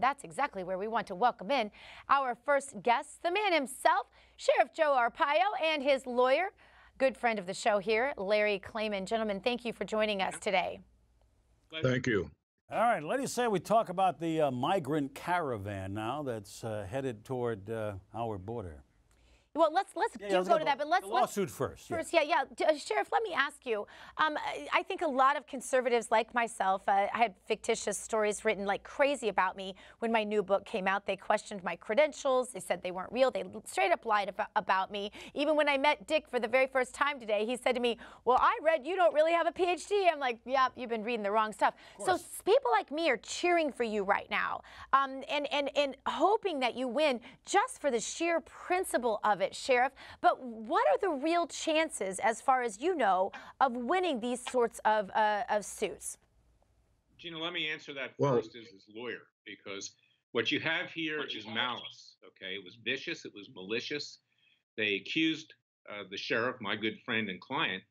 That's exactly where we want to welcome in our first guest, the man himself, Sheriff Joe Arpaio, and his lawyer, good friend of the show here, Larry Klayman. Gentlemen, thank you for joining us today. Thank you. All right, let ladies say we talk about the uh, migrant caravan now that's uh, headed toward uh, our border. Well, let's let's Yeah, let's go to that, but let's the let's- lawsuit first, yeah. First, yeah, yeah. Uh, Sheriff, let me ask you. Um, I, think a lot of conservatives, like myself, uh, I had fictitious stories written like crazy about me when my new book came out. They questioned my credentials. They said they weren't real. They straight up lied about, about me. Even when I met Dick for the very first time today, he said to me, "Well, I read you don't really have a PhD." I'm like, "Yep, you've been reading the wrong stuff." So s- people like me are cheering for you right now, um, and and and hoping that you win just for the sheer principle of it, Sheriff. But what are the real chances, as far as you know, of winning these sorts of uh, of suits? Gina, let me answer that Well- first as his lawyer, because what you have here is malice. Okay, it was vicious, it was malicious. They accused uh, the sheriff, my good friend and client,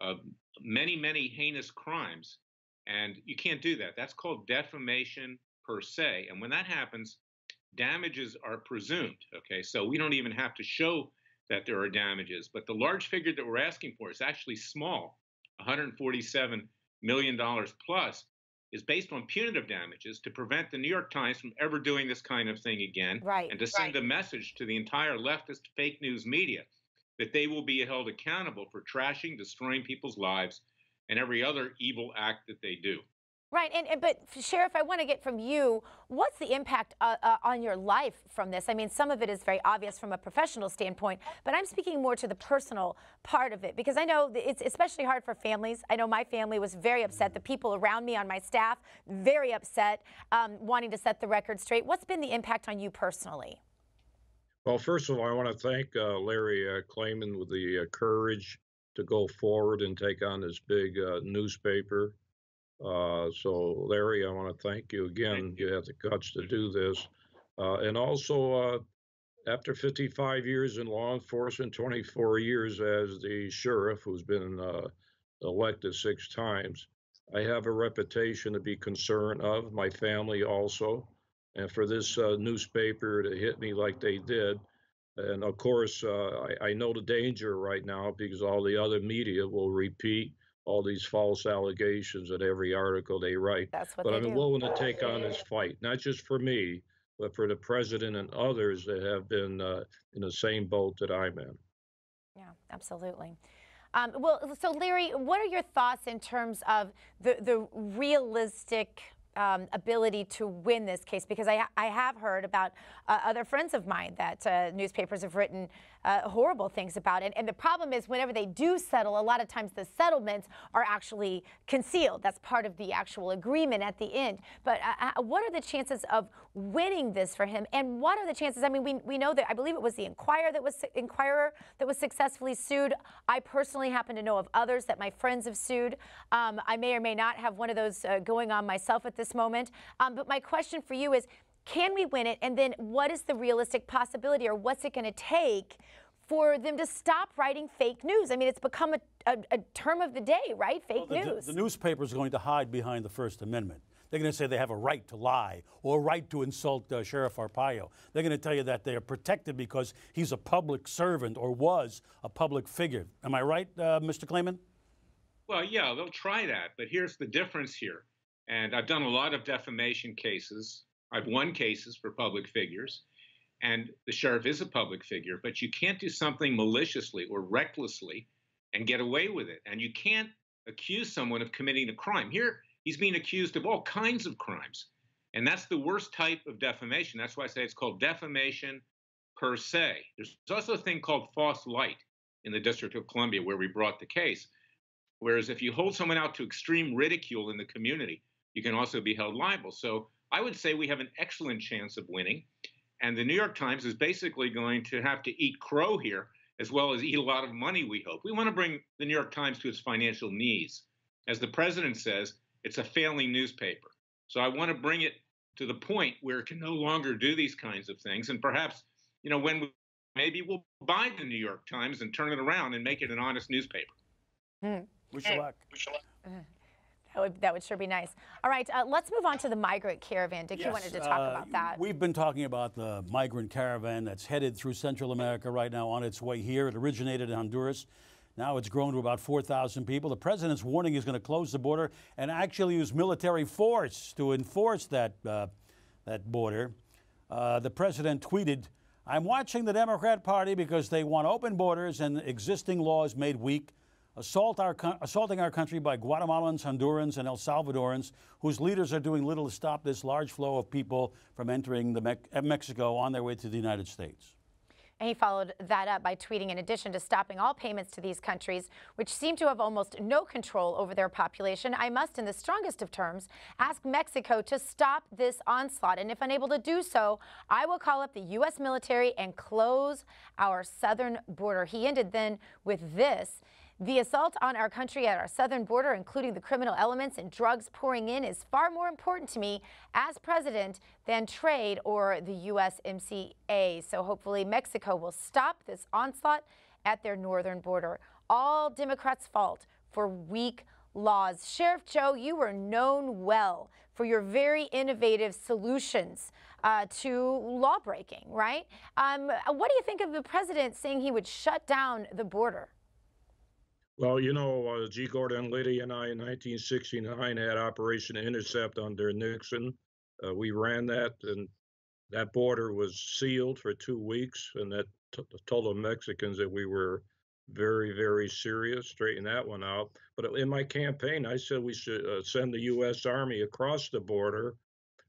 of many, many heinous crimes, and you can't do that. That's called defamation per se. And when that happens, damages are presumed. Okay, so we don't even have to show that there are damages. But the large figure that we're asking for is actually small, 147 million dollars plus is based on punitive damages to prevent the New York Times from ever doing this kind of thing again. Right, And to send a message to the entire leftist fake news media that they will be held accountable for trashing, destroying people's lives, and every other evil act that they do. Right, and, and but Sheriff, I want to get from you what's the impact uh, uh, on your life from this? I mean, some of it is very obvious from a professional standpoint, but I'm speaking more to the personal part of it because I know it's especially hard for families. I know my family was very upset. The people around me on my staff very upset, um, wanting to set the record straight. What's been the impact on you personally? Well, first of all, I want to thank uh, Larry uh, Klayman with the uh, courage to go forward and take on this big uh, newspaper. Uh, so, Larry, I want to thank you again. You had the guts to do this. Uh, and also, uh, after 55 years in law enforcement, 24 years as the sheriff who's been uh, elected six times, I have a reputation to be concerned of, my family also. And for this uh, newspaper to hit me like they did, and of course, uh, I, I know the danger right now because all the other media will repeat all these false allegations in every article they write. That's what But I'm do. willing to take on this fight, not just for me, but for the president and others that have been uh, in the same boat that I'm in. Yeah, absolutely. Um, well, so Larry, what are your thoughts in terms of the the realistic um, ability to win this case? Because I I have heard about uh, other friends of mine that uh, newspapers have written uh, horrible things about it, and the problem is whenever they do settle, a lot of times the settlements are actually concealed. That's part of the actual agreement at the end. But uh, uh, what are the chances of winning this for him, and what are the chances? I mean, we we know that I believe it was the Inquirer that was Inquirer that was successfully sued. I personally happen to know of others that my friends have sued. Um, I may or may not have one of those uh, going on myself at this moment. Um, but my question for you is can we win it? And then what is the realistic possibility or what's it going to take for them to stop writing fake news? I mean, it's become a, a, a term of the day, right? Fake The, news. the newspaper is going to hide behind the First Amendment. They're going to say they have a right to lie or a right to insult uh, Sheriff Arpaio. They're going to tell you that they are protected because he's a public servant or was a public figure. Am I right, uh, Mr. Klayman? Well, yeah, they'll try that, but here's the difference here. And I've done a lot of defamation cases. I've won cases for public figures, and the sheriff is a public figure, but you can't do something maliciously or recklessly and get away with it. And you can't accuse someone of committing a crime. Here, he's being accused of all kinds of crimes. And that's the worst type of defamation. That's why I say it's called defamation per se. There's also a thing called false light in the District of Columbia where we brought the case. Whereas if you hold someone out to extreme ridicule in the community, you can also be held liable. So I would say we have an excellent chance of winning. And the New York Times is basically going to have to eat crow here, as well as eat a lot of money, we hope. We want to bring the New York Times to its financial knees. As the president says, it's a failing newspaper. So I want to bring it to the point where it can no longer do these kinds of things. And perhaps, you know, when we, maybe we'll buy the New York Times and turn it around and make it an honest newspaper. Hmm. Hmm. Wish you luck. Uh-huh. That would, that would sure be nice. All right, uh, let's move on to the migrant caravan. Dick, you wanted to talk uh, about that. We've been talking about the migrant caravan that's headed through Central America right now on its way here. It originated in Honduras. Now it's grown to about 4,000 people. The president's warning is going to close the border and actually use military force to enforce that, uh, that border. Uh, the president tweeted, I'm watching the Democrat Party because they want open borders and existing laws made weak assault our, assaulting our country by Guatemalans, Hondurans, and El Salvadorans, whose leaders are doing little to stop this large flow of people from entering Me eh, Mexico on their way to the United States. And he followed that up by tweeting, in addition to stopping all payments to these countries, which seem to have almost no control over their population, I must, in the strongest of terms, ask Mexico to stop this onslaught. And if unable to do so, I will call up the U.S. military and close our southern border. He ended then with this. The assault on our country at our southern border, including the criminal elements and drugs pouring in, is far more important to me as president than trade or the USMCA. So hopefully Mexico will stop this onslaught at their northern border. All Democrats' fault for weak laws. Sheriff Joe, you were known well for your very innovative solutions uh, to lawbreaking, right? Um, what do you think of the president saying he would shut down the border? Well, you know, uh, G. Gordon Liddy and I in 1969 had Operation Intercept under Nixon. Uh, we ran that, and that border was sealed for two weeks, and that t- told the Mexicans that we were very, very serious. Straighten that one out. But in my campaign, I said we should uh, send the U.S. Army across the border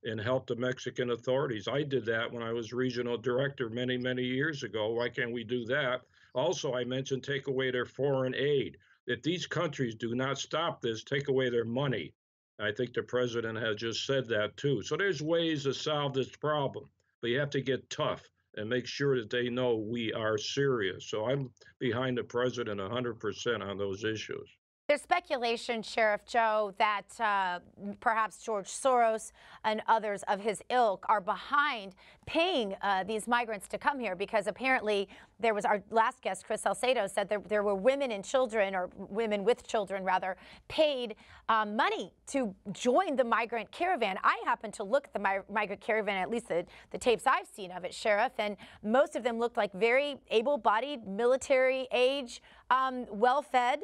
and help the Mexican authorities. I did that when I was regional director many, many years ago. Why can't we do that? Also, I mentioned take away their foreign aid. If these countries do not stop this, take away their money. I think the president has just said that too. So there's ways to solve this problem, but you have to get tough and make sure that they know we are serious. So I'm behind the president 100% on those issues. There's speculation, Sheriff Joe, that uh, perhaps George Soros and others of his ilk are behind paying uh, these migrants to come here because apparently there was our last guest, Chris Salcedo, said there, there were women and children, or women with children rather, paid um, money to join the migrant caravan. I happen to look at the mi migrant caravan, at least the, the tapes I've seen of it, Sheriff, and most of them looked like very able bodied, military age, um, well fed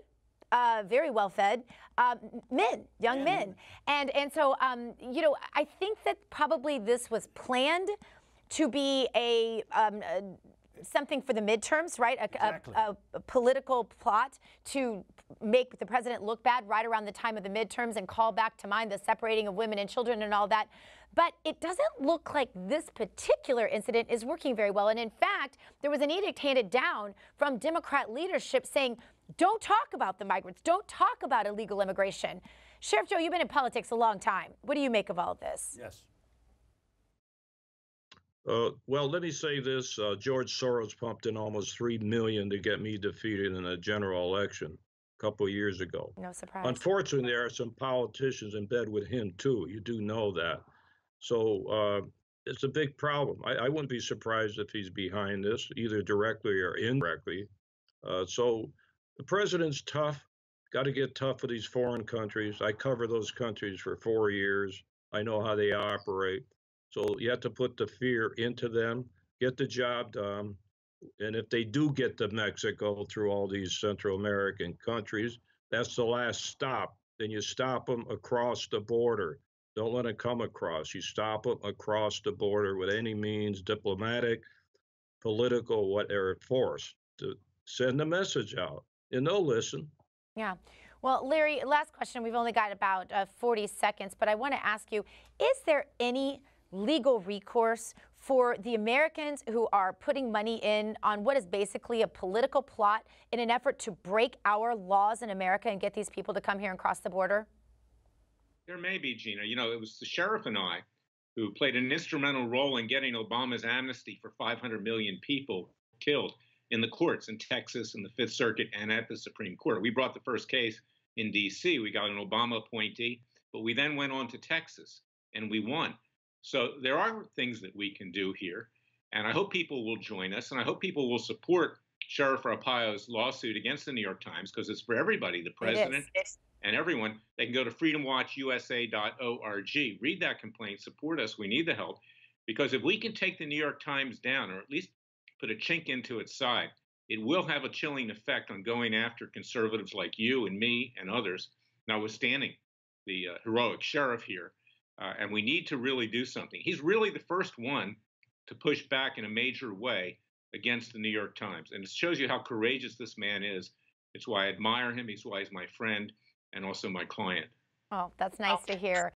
uh, very well fed uh, men, young men. And, and so, um, you know, I think that probably this was planned to be a, um, a something for the midterms, right? A, exactly. a, a, political plot to make the president look bad right around the time of the midterms and call back to mind the separating of women and children and all that. But it doesn't look like this particular incident is working very well. And in fact, there was an edict handed down from Democrat leadership saying don't talk about the migrants. Don't talk about illegal immigration. Sheriff Joe, you've been in politics a long time. What do you make of all of this? Yes. Uh, well, let me say this: uh, George Soros pumped in almost three million to get me defeated in a general election a couple of years ago. No surprise. Unfortunately, there are some politicians in bed with him too. You do know that, so uh, it's a big problem. I, I, wouldn't be surprised if he's behind this, either directly or indirectly. Uh, so the president's tough. Got to get tough with these foreign countries. I cover those countries for four years. I know how they operate. So you have to put the fear into them, get the job done. And if they do get to Mexico through all these Central American countries, that's the last stop. Then you stop them across the border. Don't let them come across. You stop them across the border with any means, diplomatic, political, whatever force, to send a message out and they'll listen. Yeah. Well, Larry, last question. We've only got about uh, 40 seconds, but I want to ask you is there any legal recourse for the Americans who are putting money in on what is basically a political plot in an effort to break our laws in America and get these people to come here and cross the border? There may be, Gina. You know, it was the sheriff and I who played an instrumental role in getting Obama's amnesty for 500 million people killed in the courts in Texas, in the Fifth Circuit, and at the Supreme Court. We brought the first case in D.C. We got an Obama appointee, but we then went on to Texas and we won. So there are things that we can do here, and I hope people will join us, and I hope people will support Sheriff Arpaio's lawsuit against the New York Times because it's for everybody, the president and everyone. They can go to freedomwatchusa.org, read that complaint, support us. We need the help because if we can take the New York Times down or at least put a chink into its side, it will have a chilling effect on going after conservatives like you and me and others, notwithstanding the uh, heroic sheriff here. Uh, and we need to really do something. He's really the first one to push back in a major way against the New York Times. And it shows you how courageous this man is. It's why I admire him. He's why he's my friend and also my client. Oh, that's nice to hear.